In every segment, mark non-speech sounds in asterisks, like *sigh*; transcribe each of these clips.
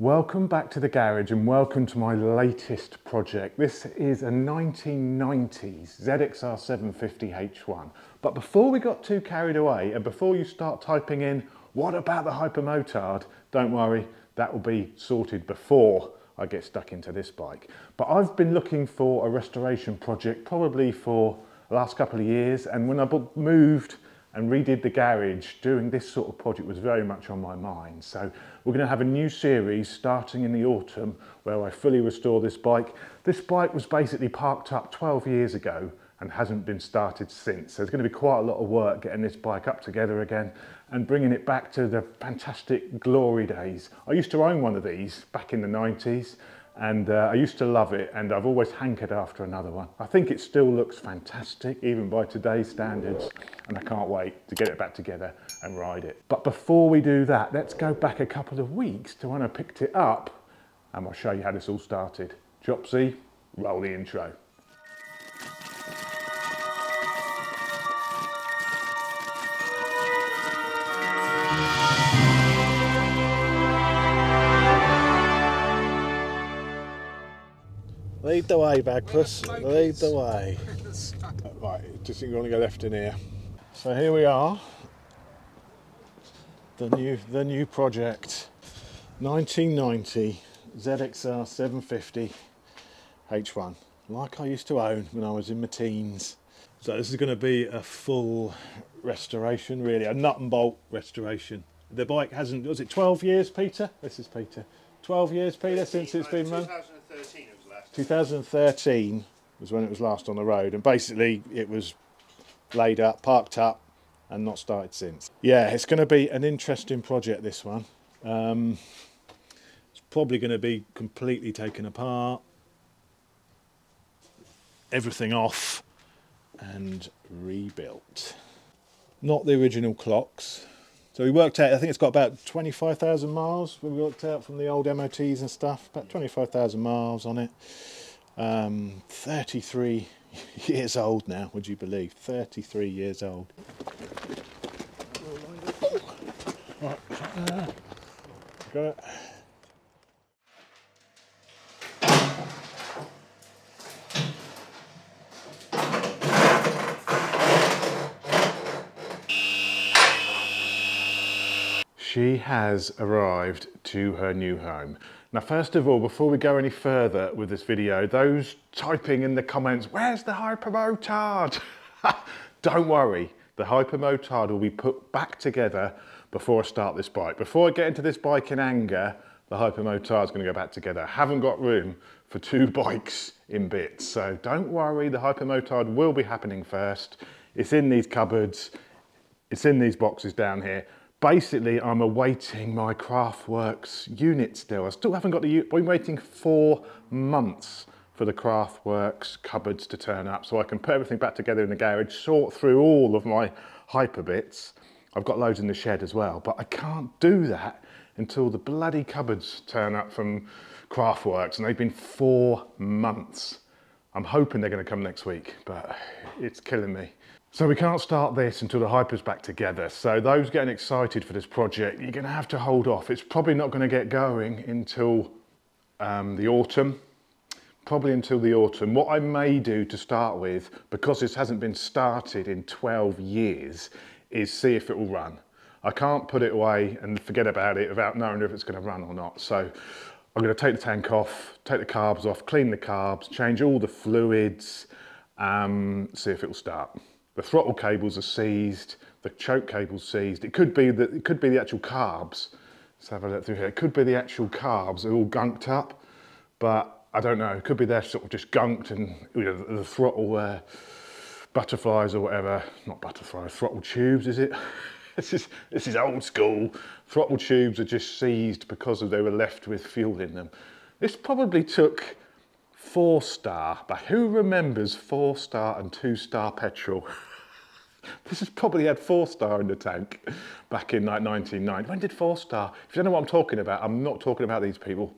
Welcome back to the garage and welcome to my latest project. This is a 1990s ZXR 750H1. But before we got too carried away and before you start typing in, what about the Hypermotard? Don't worry, that will be sorted before I get stuck into this bike. But I've been looking for a restoration project probably for the last couple of years and when I moved and redid the garage, doing this sort of project was very much on my mind. So we're going to have a new series starting in the autumn where I fully restore this bike. This bike was basically parked up 12 years ago and hasn't been started since. So there's going to be quite a lot of work getting this bike up together again and bringing it back to the fantastic glory days. I used to own one of these back in the 90s and uh, I used to love it and I've always hankered after another one. I think it still looks fantastic even by today's standards and I can't wait to get it back together and ride it. But before we do that, let's go back a couple of weeks to when I picked it up and I'll show you how this all started. Jopsy, roll the intro. Lead the way, Bagpuss. Lead the way. right, just think we're going to go left in here. So here we are. The new the new project. 1990 ZXR 750 H1. Like I used to own when I was in my teens. So this is going to be a full restoration, really, a nut and bolt restoration. The bike hasn't, was it 12 years, Peter? This is Peter. 12 years, Peter, since it's been run? 2013 was when it was last on the road and basically it was laid up, parked up and not started since. Yeah, it's going to be an interesting project this one. Um, it's probably going to be completely taken apart, everything off and rebuilt. Not the original clocks. So we worked out, I think it's got about 25,000 miles. We worked out from the old MOTs and stuff, about 25,000 miles on it. Um, 33 *laughs* years old now, would you believe? 33 years old. Right, got it. She has arrived to her new home. Now, first of all, before we go any further with this video, those typing in the comments, where's the Hypermotard? *laughs* Don't worry, the Hypermotard will be put back together before I start this bike. Before I get into this bike in anger, the Hypermotard is going to go back together. I haven't got room for two *laughs* bikes in bits. So don't worry, the Hypermotard will be happening first. It's in these cupboards. It's in these boxes down here basically I'm awaiting my Craftworks unit still. I still haven't got the unit, been waiting four months for the Craftworks cupboards to turn up so I can put everything back together in the garage, sort through all of my hyper bits. I've got loads in the shed as well, but I can't do that until the bloody cupboards turn up from Craftworks and they've been four months. I'm hoping they're gonna come next week, but it's killing me. So we can't start this until the Hyper's back together. So those getting excited for this project, you're gonna have to hold off. It's probably not gonna get going until um, the autumn, probably until the autumn. What I may do to start with, because this hasn't been started in 12 years, is see if it will run. I can't put it away and forget about it without knowing if it's gonna run or not. So I'm gonna take the tank off, take the carbs off, clean the carbs, change all the fluids, um, see if it will start. The throttle cables are seized, the choke cable's seized. It could be that it could be the actual carbs. Let's have a look through here. It could be the actual carbs are all gunked up, but I don't know. It could be they're sort of just gunked and you know, the, the throttle uh, butterflies or whatever. Not butterflies, throttle tubes, is it? *laughs* this is this is old school. Throttle tubes are just seized because of they were left with fuel in them. This probably took four star, but who remembers four star and two star petrol? *laughs* This has probably had four star in the tank back in like 1990. When did four star? If you don't know what I'm talking about, I'm not talking about these people.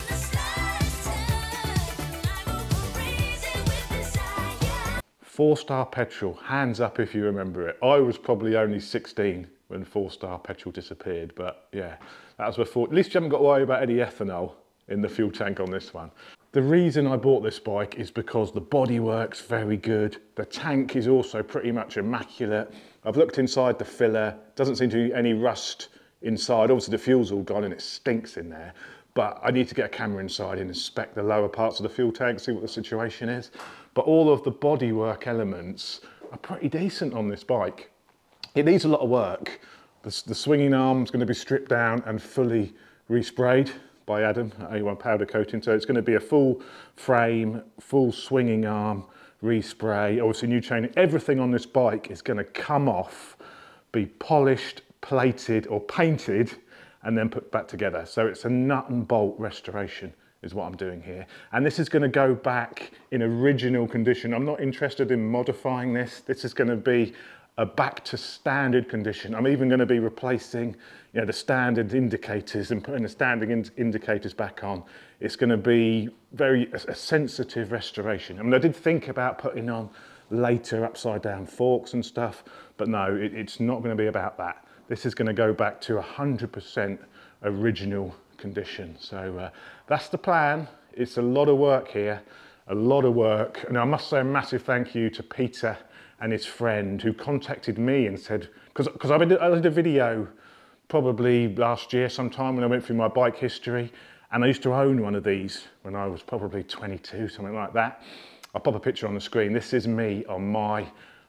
Four star petrol, hands up if you remember it. I was probably only 16 when four star petrol disappeared, but yeah, that was before. At least you haven't got to worry about any ethanol in the fuel tank on this one. The reason I bought this bike is because the bodywork's very good. The tank is also pretty much immaculate. I've looked inside the filler, doesn't seem to be any rust inside. Obviously the fuel's all gone and it stinks in there, but I need to get a camera inside and inspect the lower parts of the fuel tank, see what the situation is. But all of the bodywork elements are pretty decent on this bike. It needs a lot of work. The, the swinging arm's going to be stripped down and fully resprayed by Adam at A1 powder coating. So it's going to be a full frame, full swinging arm, respray, obviously new chain. Everything on this bike is going to come off, be polished, plated or painted and then put back together. So it's a nut and bolt restoration is what I'm doing here. And this is going to go back in original condition. I'm not interested in modifying this. This is going to be a back to standard condition. I'm even going to be replacing you know, the standard indicators and putting the standard in indicators back on. It's going to be very a, a sensitive restoration. I mean, I did think about putting on later upside down forks and stuff, but no, it, it's not going to be about that. This is going to go back to 100% original condition. So uh, that's the plan. It's a lot of work here, a lot of work. And I must say a massive thank you to Peter and his friend who contacted me and said, because I did a video probably last year sometime when I went through my bike history and I used to own one of these when I was probably 22, something like that. I'll pop a picture on the screen. This is me on my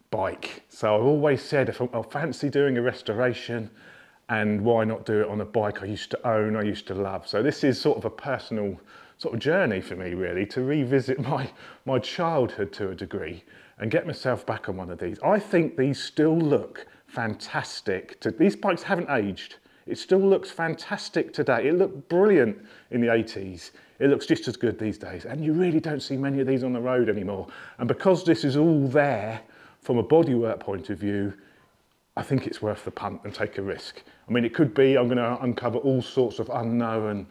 bike. So I've always said if I fancy doing a restoration and why not do it on a bike I used to own, I used to love. So this is sort of a personal sort of journey for me really to revisit *laughs* my, my childhood to a degree and get myself back on one of these. I think these still look fantastic. To, these bikes haven't aged. It still looks fantastic today. It looked brilliant in the 80s. It looks just as good these days. And you really don't see many of these on the road anymore. And because this is all there from a bodywork point of view, I think it's worth the punt and take a risk. I mean, it could be I'm to uncover all sorts of unknown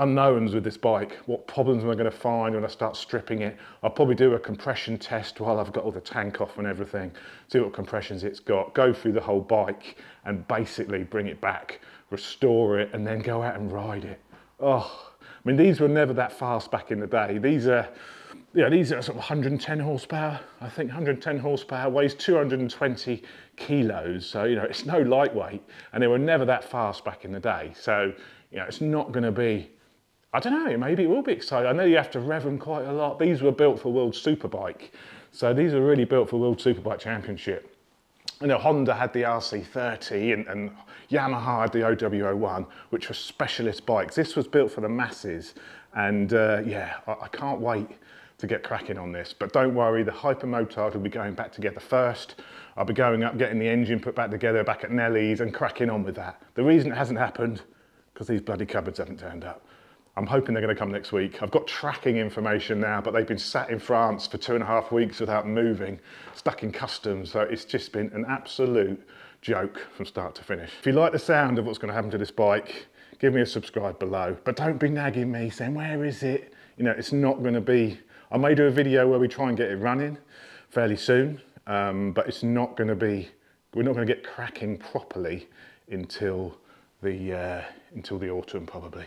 unknowns with this bike. What problems am I going to find when I start stripping it? I'll probably do a compression test while I've got all the tank off and everything, see what compressions it's got, go through the whole bike and basically bring it back, restore it, and then go out and ride it. Oh, I mean, these were never that fast back in the day. These are yeah, these are sort of 110 horsepower. I think 110 horsepower weighs 220 kilos. So, you know, it's no lightweight and they were never that fast back in the day. So, you know, it's not going to be, I don't know, maybe it will be exciting. I know you have to rev them quite a lot. These were built for World Superbike. So these are really built for World Superbike Championship. You know, Honda had the RC30 and, and Yamaha had the OW01, which were specialist bikes. This was built for the masses. And uh, yeah, I, I can't wait to get cracking on this. But don't worry, the Hypermotard will be going back together first. I'll be going up, getting the engine put back together back at Nelly's and cracking on with that. The reason it hasn't happened, because these bloody cupboards haven't turned up. I'm hoping they're going to come next week. I've got tracking information now, but they've been sat in France for two and a half weeks without moving, stuck in customs. So it's just been an absolute joke from start to finish. If you like the sound of what's going to happen to this bike, give me a subscribe below. But don't be nagging me saying, where is it? You know, it's not going to be I may do a video where we try and get it running fairly soon, um, but it's not going to be, we're not going to get cracking properly until the, uh, until the autumn probably.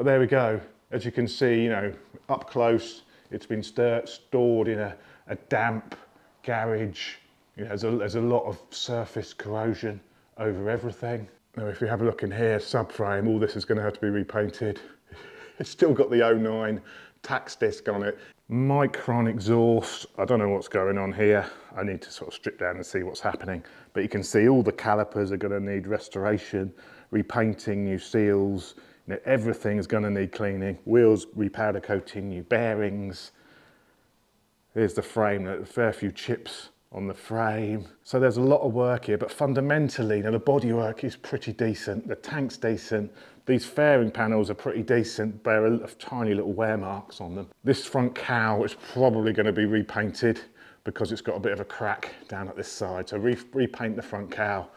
But there we go. As you can see, you know, up close, it's been stir stored in a, a damp garage. You know, there's, a, there's a lot of surface corrosion over everything. Now, if you have a look in here, subframe, all this is going to have to be repainted. *laughs* It's still got the 09 tax disc on it. Micron exhaust, I don't know what's going on here. I need to sort of strip down and see what's happening. But you can see all the calipers are gonna need restoration, repainting, new seals, you know, everything is gonna need cleaning. Wheels, repowder coating, new bearings. Here's the frame, a fair few chips on the frame. So there's a lot of work here, but fundamentally, know, the bodywork is pretty decent. The tank's decent. These fairing panels are pretty decent, bear a tiny little wear marks on them. This front cowl is probably going to be repainted because it's got a bit of a crack down at this side. So re repaint the front cowl,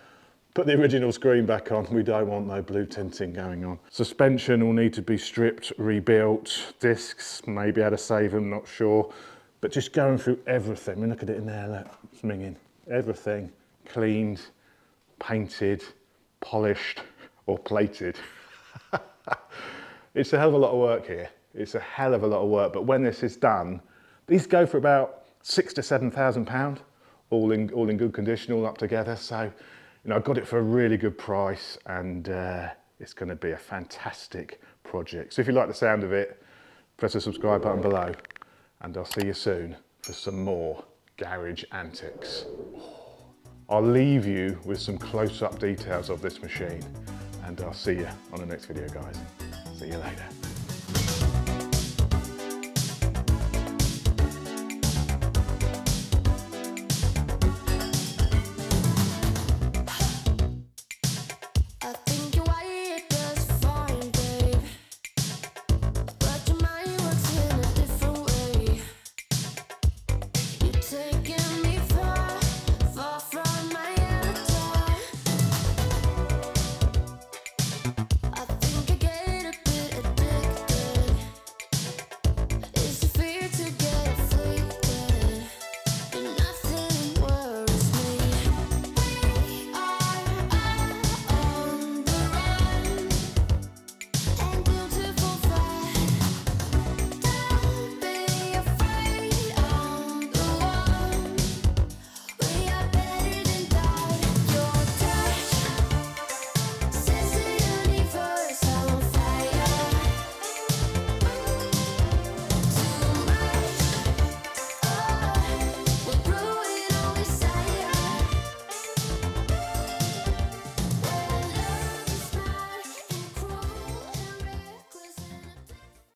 put the original screen back on. We don't want no blue tinting going on. Suspension will need to be stripped, rebuilt. Discs, maybe how to save them, not sure. But just going through everything, I mean, look at it in there, look, it's minging. Everything cleaned, painted, polished, or plated. *laughs* it's a hell of a lot of work here. It's a hell of a lot of work, but when this is done, these go for about six to seven thousand pound, all in all in good condition, all up together. So, you know, I got it for a really good price, and uh, it's going to be a fantastic project. So, if you like the sound of it, press the subscribe button below, and I'll see you soon for some more garage antics. I'll leave you with some close-up details of this machine, and I'll see you on the next video, guys. See you later.